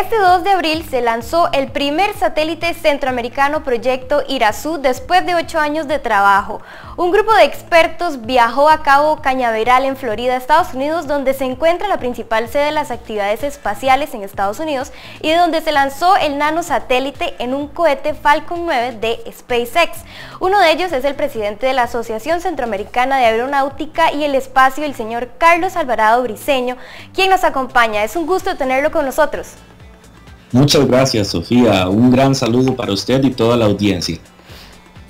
Este 2 de abril se lanzó el primer satélite centroamericano proyecto Irazú después de ocho años de trabajo. Un grupo de expertos viajó a Cabo Cañaveral en Florida, Estados Unidos, donde se encuentra la principal sede de las actividades espaciales en Estados Unidos y de donde se lanzó el nanosatélite en un cohete Falcon 9 de SpaceX. Uno de ellos es el presidente de la Asociación Centroamericana de Aeronáutica y el Espacio, el señor Carlos Alvarado Briceño, quien nos acompaña. Es un gusto tenerlo con nosotros. Muchas gracias, Sofía. Un gran saludo para usted y toda la audiencia.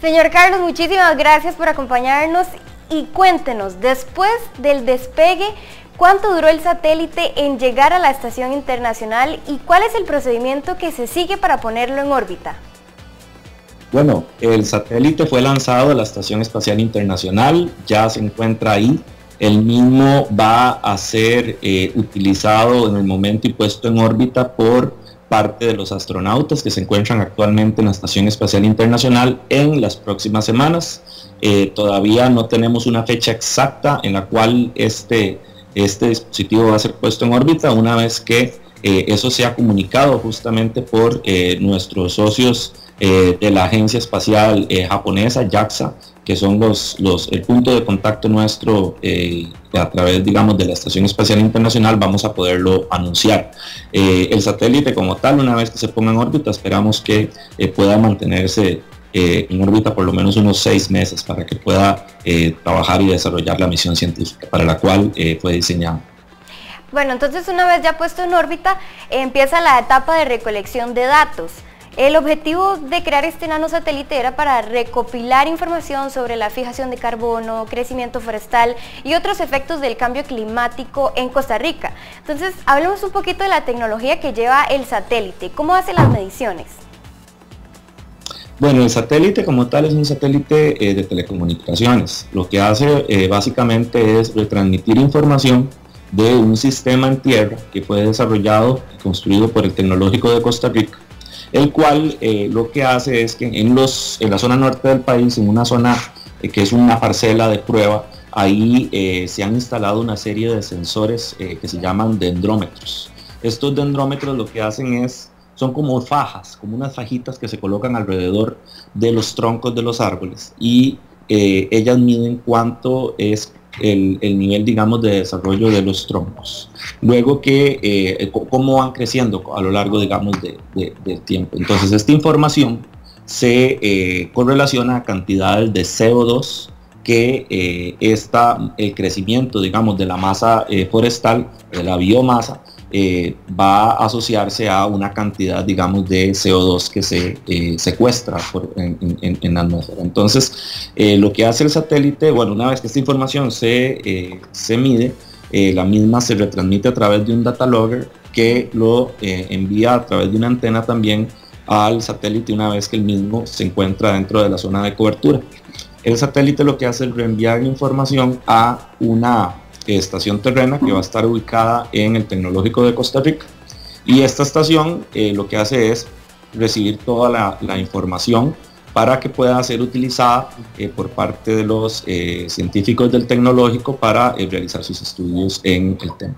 Señor Carlos, muchísimas gracias por acompañarnos y cuéntenos, después del despegue, ¿cuánto duró el satélite en llegar a la estación internacional y cuál es el procedimiento que se sigue para ponerlo en órbita? Bueno, el satélite fue lanzado a la Estación Espacial Internacional, ya se encuentra ahí. El mismo va a ser eh, utilizado en el momento y puesto en órbita por parte de los astronautas que se encuentran actualmente en la Estación Espacial Internacional en las próximas semanas. Eh, todavía no tenemos una fecha exacta en la cual este, este dispositivo va a ser puesto en órbita una vez que eh, eso sea comunicado justamente por eh, nuestros socios de la agencia espacial japonesa, JAXA, que son los, los, el punto de contacto nuestro eh, a través, digamos, de la Estación Espacial Internacional, vamos a poderlo anunciar. Eh, el satélite como tal, una vez que se ponga en órbita, esperamos que eh, pueda mantenerse en órbita por lo menos unos seis meses para que pueda trabajar y desarrollar la misión científica para la cual fue diseñado. Bueno, entonces una vez ya puesto en órbita, empieza la etapa de recolección de datos. El objetivo de crear este nanosatélite era para recopilar información sobre la fijación de carbono, crecimiento forestal y otros efectos del cambio climático en Costa Rica. Entonces, hablemos un poquito de la tecnología que lleva el satélite. ¿Cómo hace las mediciones? Bueno, el satélite como tal es un satélite eh, de telecomunicaciones. Lo que hace eh, básicamente es retransmitir información de un sistema en tierra que fue desarrollado y construido por el Tecnológico de Costa Rica el cual eh, lo que hace es que en, los, en la zona norte del país, en una zona eh, que es una parcela de prueba, ahí eh, se han instalado una serie de sensores que se llaman dendrómetros. Estos dendrómetros lo que hacen es, son como fajas, como unas fajitas que se colocan alrededor de los troncos de los árboles y ellas miden cuánto es el, nivel, digamos, de desarrollo de los troncos. Luego que, eh, cómo van creciendo a lo largo, digamos, del tiempo. Entonces, esta información se eh, correlaciona a cantidades de CO2 que eh, está el crecimiento, digamos, de la masa forestal, de la biomasa, eh, va a asociarse a una cantidad, digamos, de CO2 que se eh, secuestra en, la atmósfera. Entonces, eh, lo que hace el satélite, bueno, una vez que esta información se, se mide, la misma se retransmite a través de un data logger que lo envía a través de una antena también al satélite una vez que el mismo se encuentra dentro de la zona de cobertura. El satélite lo que hace es reenviar información a una estación terrena que va a estar ubicada en el Tecnológico de Costa Rica. Y esta estación eh, lo que hace es recibir toda la, información para que pueda ser utilizada eh, por parte de los eh, científicos del tecnológico para realizar sus estudios en el tema.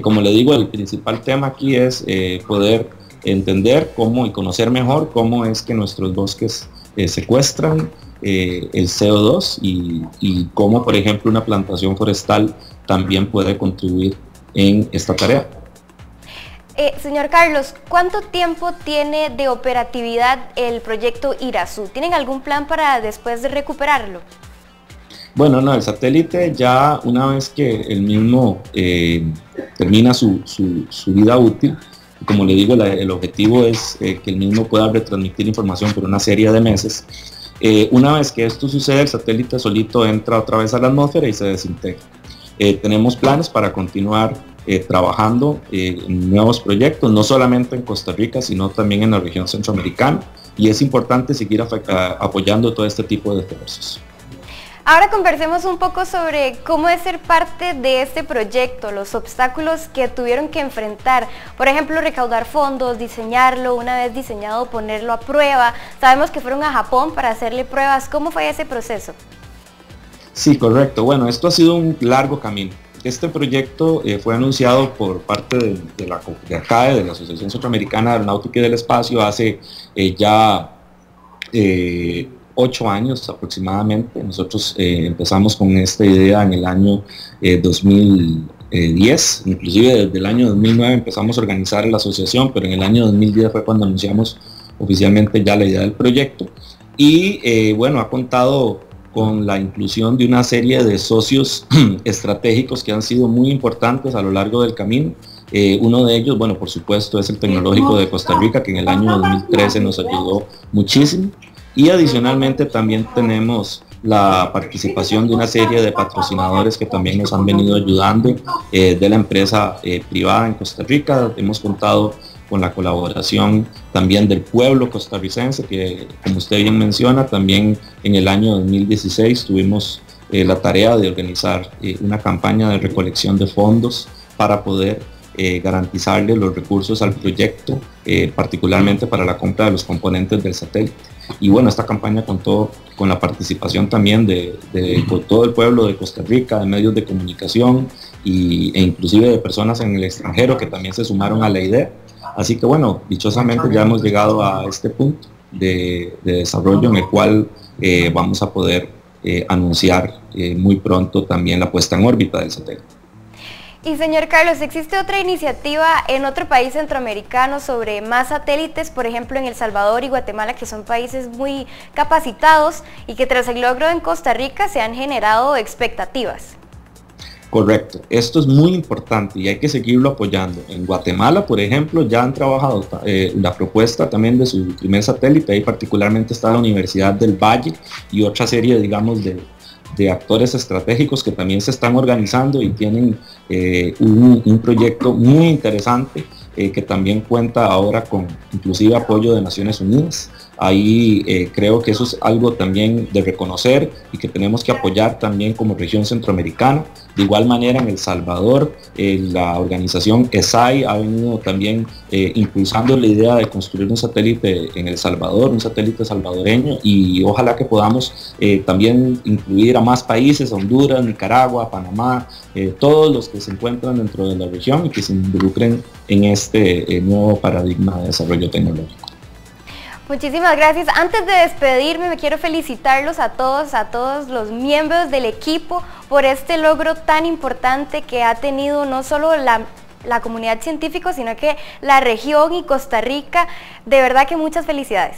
como le digo, el principal tema aquí es poder entender cómo y conocer mejor cómo es que nuestros bosques secuestran el CO2 y, y, cómo, por ejemplo, una plantación forestal también puede contribuir en esta tarea. Eh, señor Carlos, ¿cuánto tiempo tiene de operatividad el proyecto Irazú? ¿Tienen algún plan para después de recuperarlo? Bueno, no, el satélite ya una vez que el mismo eh, termina su, vida útil, como le digo, el objetivo es eh, que el mismo pueda retransmitir información por una serie de meses. Una vez que esto sucede, el satélite solito entra otra vez a la atmósfera y se desintegra. Eh, tenemos planes para continuar eh, trabajando eh, en nuevos proyectos, no solamente en Costa Rica, sino también en la región centroamericana. Y es importante seguir apoyando todo este tipo de esfuerzos. Ahora conversemos un poco sobre cómo es ser parte de este proyecto, los obstáculos que tuvieron que enfrentar. Por ejemplo, recaudar fondos, diseñarlo, una vez diseñado, ponerlo a prueba. Sabemos que fueron a Japón para hacerle pruebas. ¿Cómo fue ese proceso? Sí, correcto. Bueno, esto ha sido un largo camino. este proyecto eh, fue anunciado por parte de, la, de de la Asociación Centroamericana de Aeronáutica y del Espacio, hace eh, ya ocho años aproximadamente. Nosotros empezamos con esta idea en el año 2010, inclusive desde el año 2009 empezamos a organizar la asociación, pero en el año 2010 fue cuando anunciamos oficialmente ya la idea del proyecto. Y bueno, ha contado con la inclusión de una serie de socios estratégicos que han sido muy importantes a lo largo del camino. Eh, uno de ellos, bueno, por supuesto, es el Tecnológico de Costa Rica, que en el año 2013 nos ayudó muchísimo. Y adicionalmente también tenemos la participación de una serie de patrocinadores que también nos han venido ayudando eh, de la empresa eh, privada en Costa Rica. Hemos contado con la colaboración también del pueblo costarricense, que como usted bien menciona, también en el año 2016 tuvimos eh, la tarea de organizar una campaña de recolección de fondos para poder garantizarle los recursos al proyecto, particularmente para la compra de los componentes del satélite. Y bueno, esta campaña contó con la participación también de, todo el pueblo de Costa Rica, de medios de comunicación y, e inclusive de personas en el extranjero que también se sumaron a la idea. Así que bueno, dichosamente ya hemos llegado a este punto de, desarrollo en el cual eh, vamos a poder eh, anunciar eh, muy pronto también la puesta en órbita del satélite. Y señor Carlos, ¿existe otra iniciativa en otro país centroamericano sobre más satélites, por ejemplo en El Salvador y Guatemala, que son países muy capacitados y que tras el logro en Costa Rica se han generado expectativas? Correcto, esto es muy importante y hay que seguirlo apoyando. En Guatemala, por ejemplo, ya han trabajado eh, la propuesta también de su primer satélite, ahí particularmente está la Universidad del Valle y otra serie, digamos, de, actores estratégicos que también se están organizando y tienen eh, un, proyecto muy interesante eh, que también cuenta ahora con inclusive apoyo de Naciones Unidas. Ahí eh, creo que eso es algo también de reconocer y que tenemos que apoyar también como región centroamericana. De igual manera en El Salvador, eh, la organización ESAI ha venido también eh, impulsando la idea de construir un satélite en El Salvador, un satélite salvadoreño y ojalá que podamos también incluir a más países, Honduras, Nicaragua, Panamá, todos los que se encuentran dentro de la región y que se involucren en este nuevo paradigma de desarrollo tecnológico. Muchísimas gracias. Antes de despedirme, me quiero felicitarlos a todos, a todos los miembros del equipo por este logro tan importante que ha tenido no solo la, la comunidad científica, sino que la región y Costa Rica. De verdad que muchas felicidades.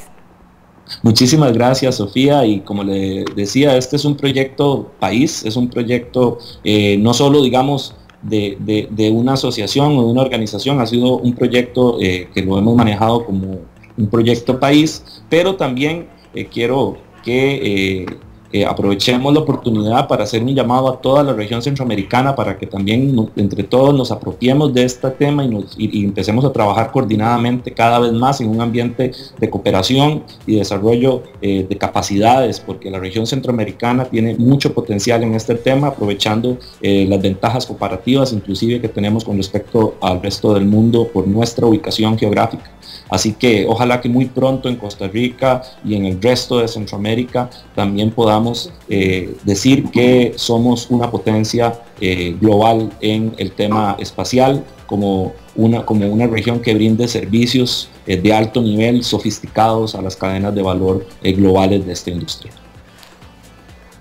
Muchísimas gracias, Sofía. Y como le decía, este es un proyecto país, es un proyecto eh, no solo, digamos, de, una asociación o de una organización, ha sido un proyecto eh, que lo hemos manejado como un proyecto país, pero también eh, quiero que eh, eh, aprovechemos la oportunidad para hacer un llamado a toda la región centroamericana para que también entre todos nos apropiemos de este tema y, nos, empecemos a trabajar coordinadamente cada vez más en un ambiente de cooperación y desarrollo de capacidades, porque la región centroamericana tiene mucho potencial en este tema, aprovechando las ventajas comparativas inclusive que tenemos con respecto al resto del mundo por nuestra ubicación geográfica. Así que ojalá que muy pronto en Costa Rica y en el resto de Centroamérica también podamos eh, decir que somos una potencia eh, global en el tema espacial como una, como una región que brinde servicios eh, de alto nivel, sofisticados a las cadenas de valor globales de esta industria.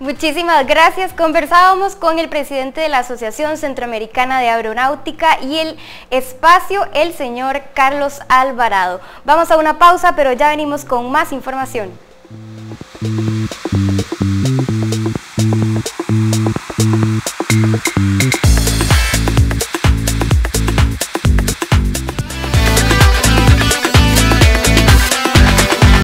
Muchísimas gracias. Conversábamos con el presidente de la Asociación Centroamericana de Aeronáutica y el espacio, el señor Carlos Alvarado. Vamos a una pausa, pero ya venimos con más información.